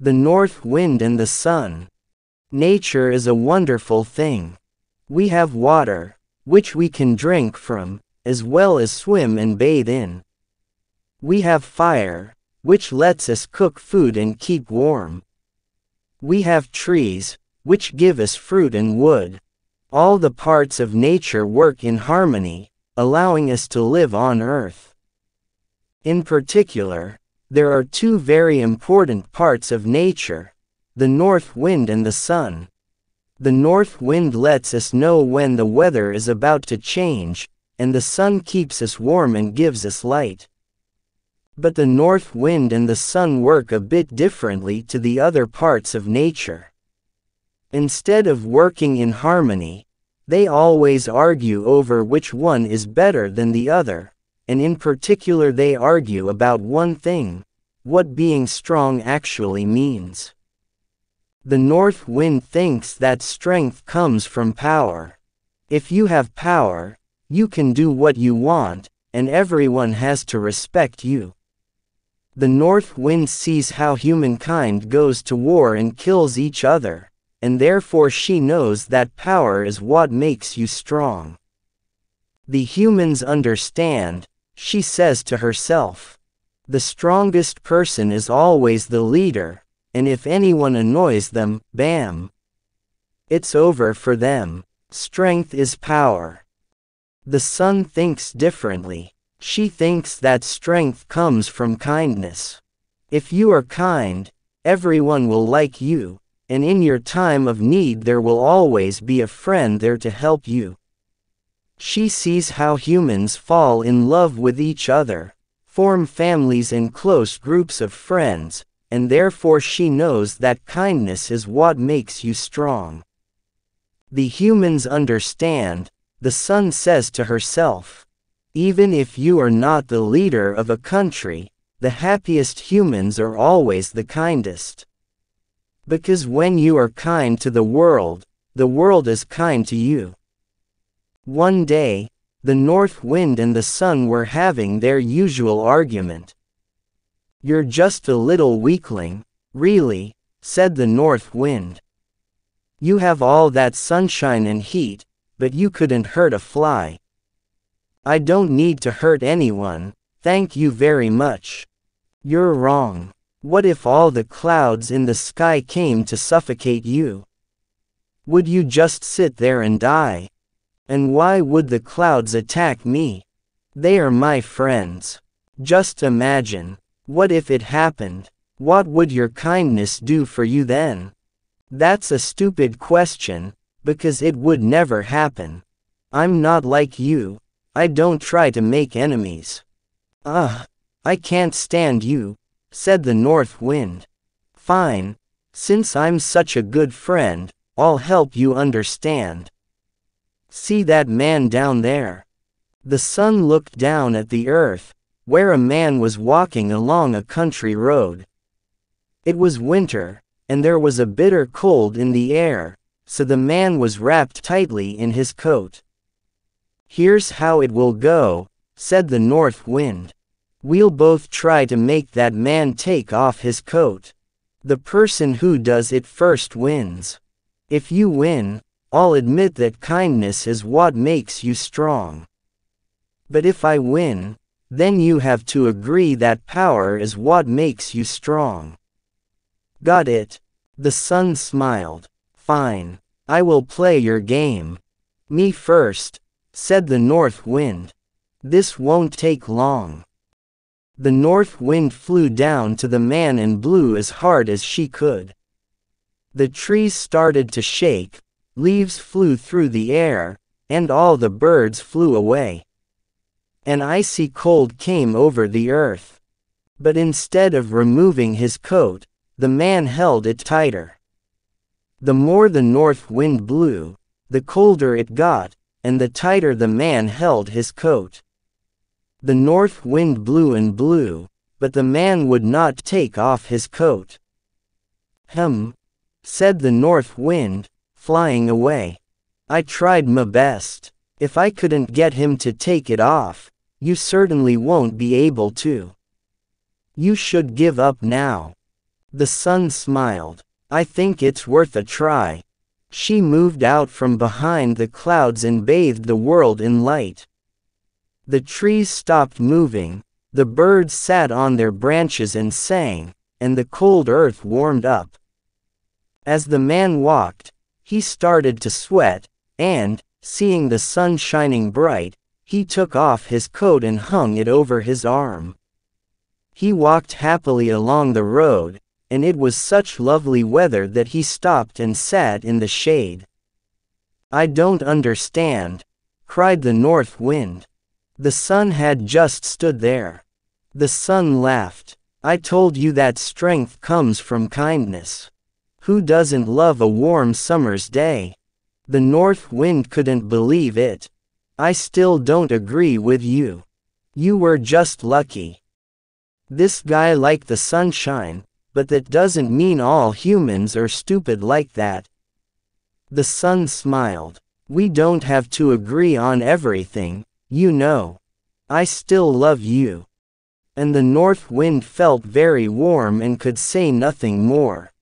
the north wind and the sun. Nature is a wonderful thing. We have water, which we can drink from, as well as swim and bathe in. We have fire, which lets us cook food and keep warm. We have trees, which give us fruit and wood. All the parts of nature work in harmony, allowing us to live on earth. In particular, there are two very important parts of nature, the north wind and the sun. The north wind lets us know when the weather is about to change, and the sun keeps us warm and gives us light. But the north wind and the sun work a bit differently to the other parts of nature. Instead of working in harmony, they always argue over which one is better than the other and in particular they argue about one thing, what being strong actually means. The north wind thinks that strength comes from power. If you have power, you can do what you want, and everyone has to respect you. The north wind sees how humankind goes to war and kills each other, and therefore she knows that power is what makes you strong. The humans understand, she says to herself. The strongest person is always the leader, and if anyone annoys them, bam. It's over for them. Strength is power. The sun thinks differently. She thinks that strength comes from kindness. If you are kind, everyone will like you, and in your time of need there will always be a friend there to help you. She sees how humans fall in love with each other, form families and close groups of friends, and therefore she knows that kindness is what makes you strong. The humans understand, the sun says to herself. Even if you are not the leader of a country, the happiest humans are always the kindest. Because when you are kind to the world, the world is kind to you. One day, the north wind and the sun were having their usual argument. You're just a little weakling, really, said the north wind. You have all that sunshine and heat, but you couldn't hurt a fly. I don't need to hurt anyone, thank you very much. You're wrong. What if all the clouds in the sky came to suffocate you? Would you just sit there and die? And why would the clouds attack me? They are my friends. Just imagine, what if it happened? What would your kindness do for you then? That's a stupid question, because it would never happen. I'm not like you, I don't try to make enemies. Ugh, I can't stand you, said the north wind. Fine, since I'm such a good friend, I'll help you understand. See that man down there? The sun looked down at the earth, where a man was walking along a country road. It was winter, and there was a bitter cold in the air, so the man was wrapped tightly in his coat. Here's how it will go, said the north wind. We'll both try to make that man take off his coat. The person who does it first wins. If you win, I'll admit that kindness is what makes you strong. But if I win, then you have to agree that power is what makes you strong. Got it? The sun smiled. Fine. I will play your game. Me first, said the north wind. This won't take long. The north wind flew down to the man and blew as hard as she could. The trees started to shake, leaves flew through the air, and all the birds flew away. An icy cold came over the earth. But instead of removing his coat, the man held it tighter. The more the north wind blew, the colder it got, and the tighter the man held his coat. The north wind blew and blew, but the man would not take off his coat. Hem, said the north wind, flying away. I tried my best. If I couldn't get him to take it off, you certainly won't be able to. You should give up now. The sun smiled. I think it's worth a try. She moved out from behind the clouds and bathed the world in light. The trees stopped moving, the birds sat on their branches and sang, and the cold earth warmed up. As the man walked, he started to sweat, and, seeing the sun shining bright, he took off his coat and hung it over his arm. He walked happily along the road, and it was such lovely weather that he stopped and sat in the shade. I don't understand, cried the north wind. The sun had just stood there. The sun laughed. I told you that strength comes from kindness. Who doesn't love a warm summer's day? The north wind couldn't believe it. I still don't agree with you. You were just lucky. This guy liked the sunshine, but that doesn't mean all humans are stupid like that. The sun smiled. We don't have to agree on everything, you know. I still love you. And the north wind felt very warm and could say nothing more.